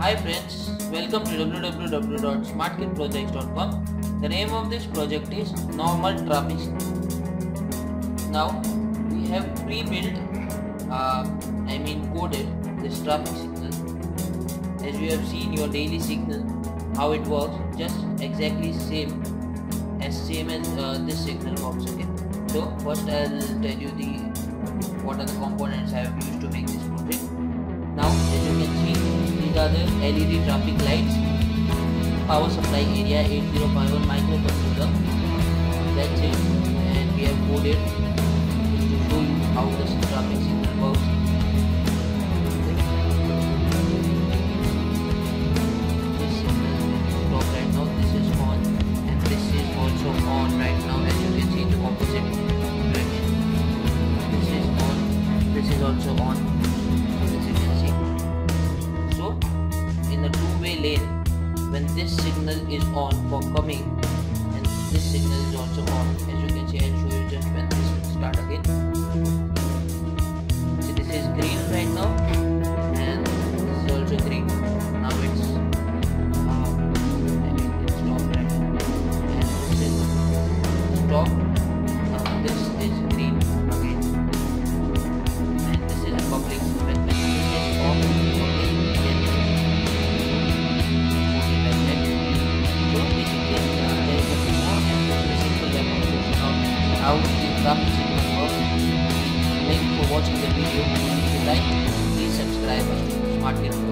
Hi friends, welcome to www.smartkitprojects.com. The name of this project is Normal Traffic. Now we have pre-built, uh, I mean coded this traffic signal. As you have seen your daily signal, how it works, just exactly same as same as uh, this signal works. Okay. So first I'll tell you the what are the components I have used to make this project. LED traffic lights, power supply area 8051 microcontroller. That's it and we have coded to show you how the traffic signal works. This now, this is on and this is also on right now as you can see the opposite direction. This is on, this is also on lane when this signal is on for coming and this signal is also on. As you can see I'll show you just when this will start again. See this is green right now and this is also green. Now it's uh, I mean it's stop right and this is stop how you come to this Thank you for watching the video. If you like, please subscribe us to Smart Kid.